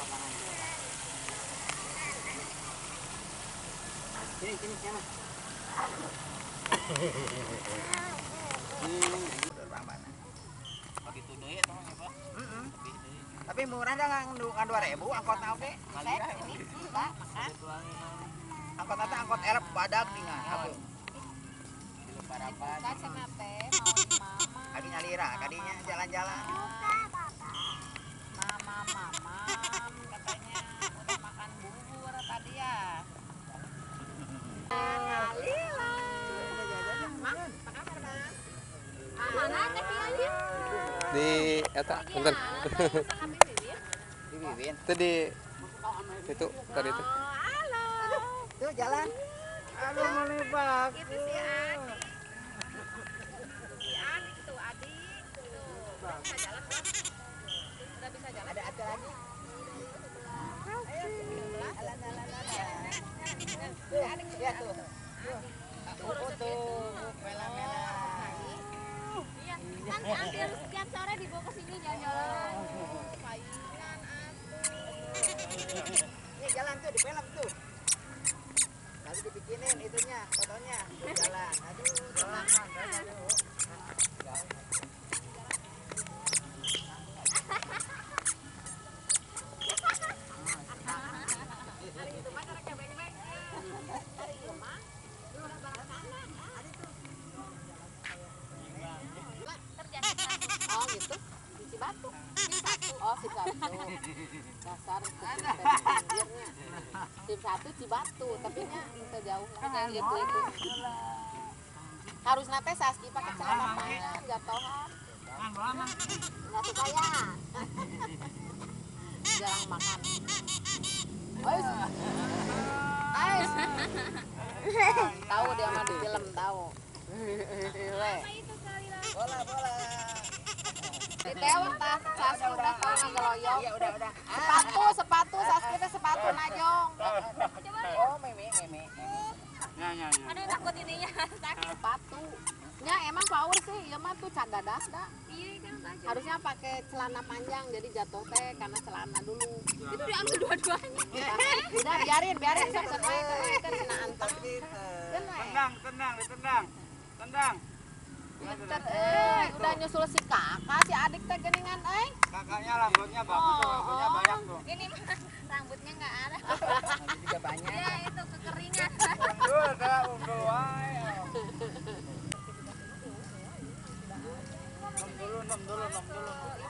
Apa? Sini, sini, ya, Pak. Tapi murah dah ini ini. enggak makan. Tuangin Angkot nanti angkot elep badak di. Kan mau mama. kadinya lira, kadinya jalan-jalan. Mama mama katanya udah makan bubur tadi ya. Lila. Mang, apa kabar, Bang? Mana teh di eta punten Di itu di itu tadi itu halo. Tuh jalan. Aduh, melibak. Itu si Adik. Si Adik tuh, Adik. Tuh, udah bisa jalan, Bang? Udah bisa jalan? Ada ada lagi. Itunya, fotonya. Jalan. Aduh, jalan. Aduh. Satu. Oh, si satu. Dasar pinggirnya. Sim satu Cibatu, tapi nya itu jauh lah kayak gitu itu. Harus nate saski pakai celana panjang, jatuhan. Nggak suka ya. Jarang makan. Ais. Ais. tahu dia mah di film tahu. Bola, bola. Tas saski udah kau ngegeloyok Iya, udah, udah. sepatu sepatu saski teh sepatu najong Oh, meme, meme, meme. Ya, ya, ya. Aduh takut ininya sakit. sepatu ya emang power sih ya mah tuh cadadas dah Iya kan harusnya pakai celana panjang jadi jatuh teh karena celana dulu Itu diambil dua-duanya. udah biarin biarin sok sok wae kan kan kena antar wae Tendang, tendang, ditendang. Tendang. Pinter, eh udah nyusul si kakak si adik teh geningan eh Kakaknya rambutnya bagus, tuh, rambutnya banyak tuh. Ini mah rambutnya nggak ada. Juga banyak. Ya itu kekeringan. Unggul, dah, unggul wae. Nom dulu, nom dulu, nom dulu.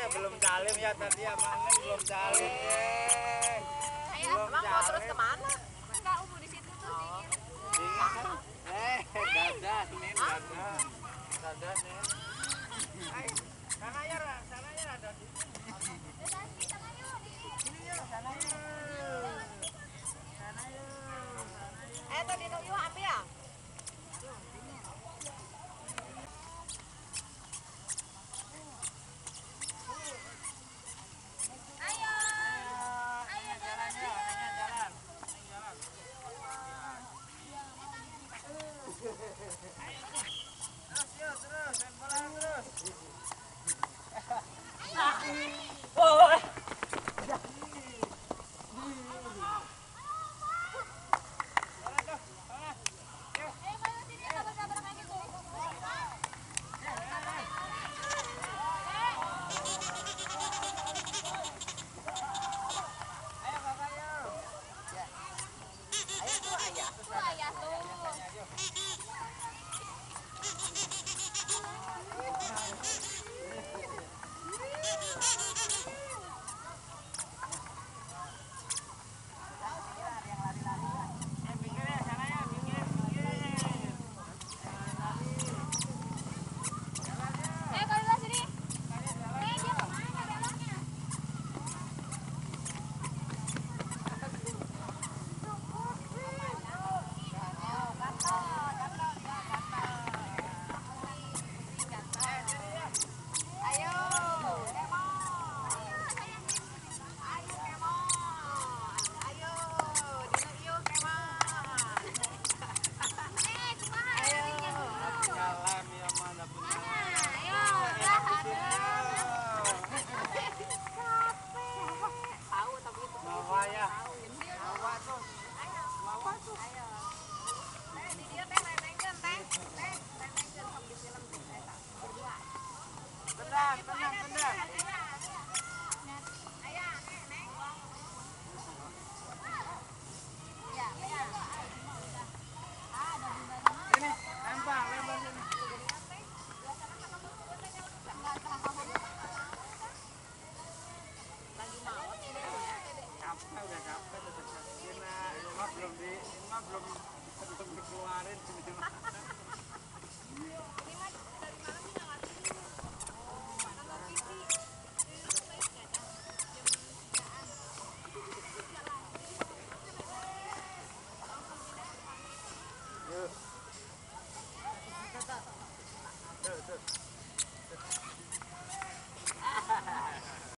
ya belum salim ya tadi ya Neng belum salim ya. Eh, Saya eh, belum emang mau terus ke mana? Enggak umur di situ tuh dingin. Dingin? Eh, dadah, Nen, sana ya, sana ya ada di sini. Sana ya.